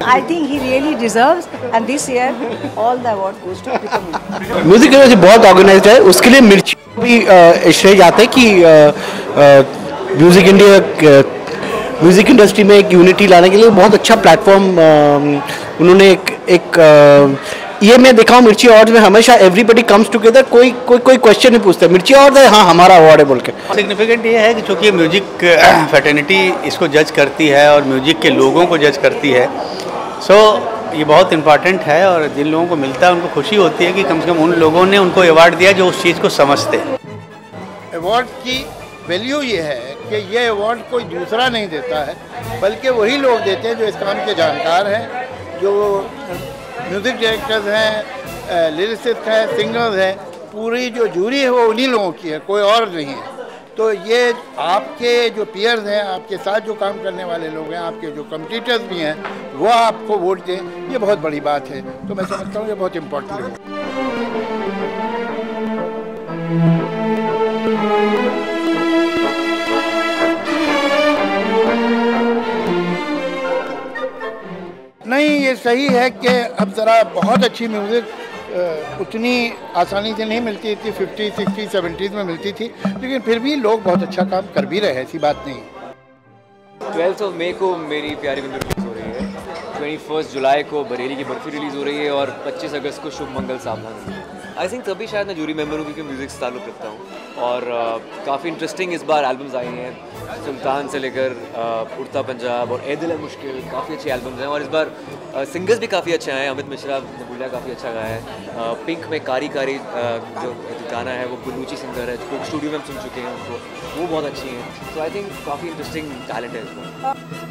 I think he really deserves, and this year all the award goes to Pritam music industry बहुत organise है। उसके लिए मिर्ची भी श्रेय जाता है कि म्यूज़िक इंडिया म्यूज़िक इंडस्ट्री में एक यूनिटी लाने के लिए बहुत अच्छा प्लेटफॉर्म उन्होंने एक एक ये मैं देखा हूँ मिर्ची अवार्ड में हमेशा एवरीबडी कम्स टुगेदर कोई कोई कोई क्वेश्चन नहीं पूछता। मिर्ची अवार्ड है हाँ हमारा अवार्ड है बोल के। सिग्निफिकेंट ये है कि चूँकि म्यूज़िक फैटर्निटी इसको जज करती है और म्यूज़िक के लोगों को जज करती है सो so, ये बहुत इंपॉर्टेंट है और जिन लोगों को मिलता है उनको खुशी होती है कि कम से कम उन लोगों ने उनको अवार्ड दिया जो उस चीज़ को समझते हैं। अवार्ड की वैल्यू ये है कि ये अवार्ड कोई दूसरा नहीं देता है बल्कि वही लोग देते हैं जो इस काम के जानकार हैं जो म्यूज़िक डायरेक्टर्स हैं लिरिसिस्ट हैं सिंगर्स हैं पूरी जो जूरी है वो उन्हीं लोगों की है कोई और नहीं है। तो ये आपके जो पियर्स हैं, आपके साथ जो काम करने वाले लोग हैं, आपके जो कम्पिटिटर्स भी हैं, वो आपको वोट दें, ये बहुत बड़ी बात है। तो मैं समझता हूँ ये बहुत इम्पोर्टेंट है। नहीं, ये सही है कि अब ज़रा बहुत अच्छी म्यूज़िक उतनी आसानी से नहीं मिलती थी फिफ्टी सिक्सटी सेवेंटीज़ में मिलती थी लेकिन फिर भी लोग बहुत अच्छा काम कर भी रहे हैं ऐसी बात नहीं। ट्वेल्थ ऑफ़ मई को मेरी प्यारी बिंदु रिलीज़ हो रही है। ट्वेंटी फ़र्स्ट जुलाई को बरेली की बर्फ़ी रिलीज़ हो रही है और पच्चीस अगस्त को शुभ मंगल सावधान आई थिंक तभी शायद मैं जूरी मेंबर हूँ क्योंकि म्यूज़िक से ताल्लुक़ रखता हूँ। और काफ़ी इंटरेस्टिंग इस बार एल्बम्स आई हैं। सुल्तान से लेकर uh, उड़ता पंजाब और ए दिल है मुश्किल काफ़ी अच्छी एल्बम्स हैं। और इस बार सिंगर्स भी काफ़ी अच्छे हैं, अमित मिश्रा बुलिया काफ़ी अच्छा गाया है। पिंक में कारी कारी जो गाना है, वो गुलूची सिंगर है स्टूडियो में हम सुन चुके हैं उनको, वो बहुत अच्छी हैं। सो आई थिंक काफ़ी इंटरेस्टिंग टैलेंट है इसमें।